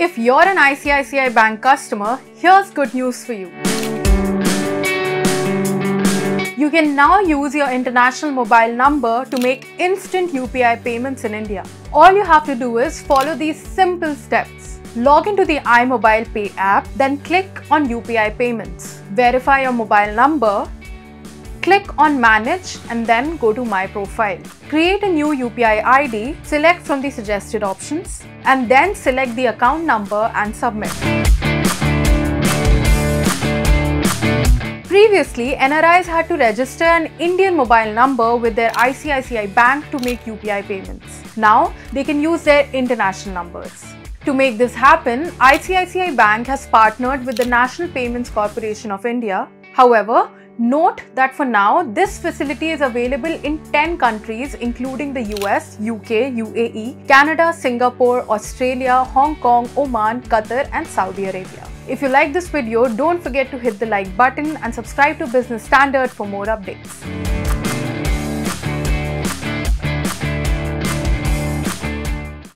if you're an ICICI Bank customer, here's good news for you. You can now use your international mobile number to make instant UPI payments in India. All you have to do is follow these simple steps. Log into the iMobile Pay app, then click on UPI payments. Verify your mobile number, click on Manage and then go to My Profile. Create a new UPI ID, select from the suggested options and then select the account number and submit. Previously, NRIs had to register an Indian mobile number with their ICICI bank to make UPI payments. Now, they can use their international numbers. To make this happen, ICICI Bank has partnered with the National Payments Corporation of India. However, note that for now, this facility is available in 10 countries including the US, UK, UAE, Canada, Singapore, Australia, Hong Kong, Oman, Qatar and Saudi Arabia. If you like this video, don't forget to hit the like button and subscribe to Business Standard for more updates.